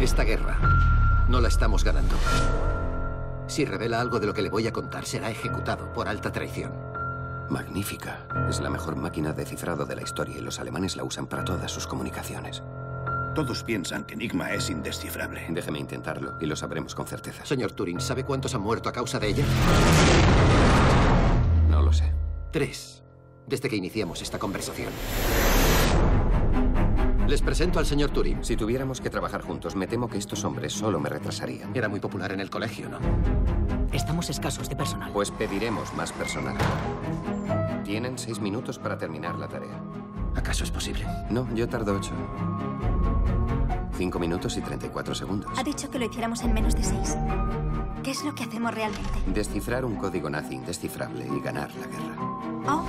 Esta guerra no la estamos ganando. Si revela algo de lo que le voy a contar, será ejecutado por alta traición. Magnífica. Es la mejor máquina de cifrado de la historia y los alemanes la usan para todas sus comunicaciones. Todos piensan que Enigma es indescifrable. Déjeme intentarlo y lo sabremos con certeza. Señor Turing, ¿sabe cuántos han muerto a causa de ella? No lo sé. Tres, desde que iniciamos esta conversación. Les presento al señor Turing. Si tuviéramos que trabajar juntos, me temo que estos hombres solo me retrasarían. Era muy popular en el colegio, ¿no? Estamos escasos de personal. Pues pediremos más personal. Tienen seis minutos para terminar la tarea. ¿Acaso es posible? No, yo tardo ocho. Cinco minutos y 34 segundos. Ha dicho que lo hiciéramos en menos de seis. ¿Qué es lo que hacemos realmente? Descifrar un código nazi indescifrable y ganar la guerra. Oh,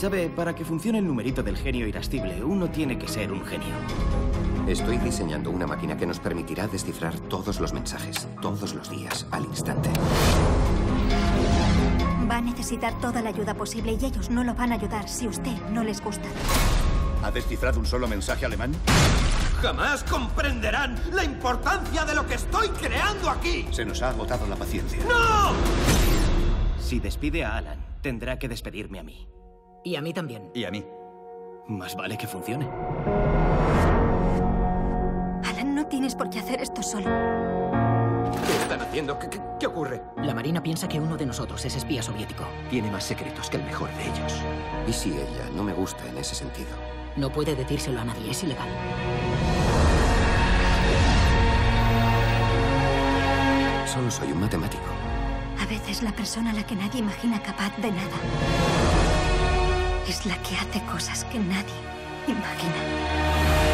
Sabe, para que funcione el numerito del genio irascible, uno tiene que ser un genio. Estoy diseñando una máquina que nos permitirá descifrar todos los mensajes, todos los días, al instante. va a necesitar toda la ayuda posible y ellos no lo van a ayudar si usted no les gusta. ¿Ha descifrado un solo mensaje alemán? Jamás comprenderán la importancia de lo que estoy creando aquí. Se nos ha agotado la paciencia. ¡No! Si despide a Alan, tendrá que despedirme a mí. Y a mí también. Y a mí. Más vale que funcione. Alan, no tienes por qué hacer esto solo. ¿Qué están haciendo? ¿Qué, qué- qué ocurre? La Marina piensa que uno de nosotros es espía soviético. Tiene más secretos que el mejor de ellos. Y si ella no me gusta en ese sentido. No puede decírselo a nadie, es ilegal. Solo soy un matemático. A veces la persona a la que nadie imagina capaz de nada es la que hace cosas que nadie imagina.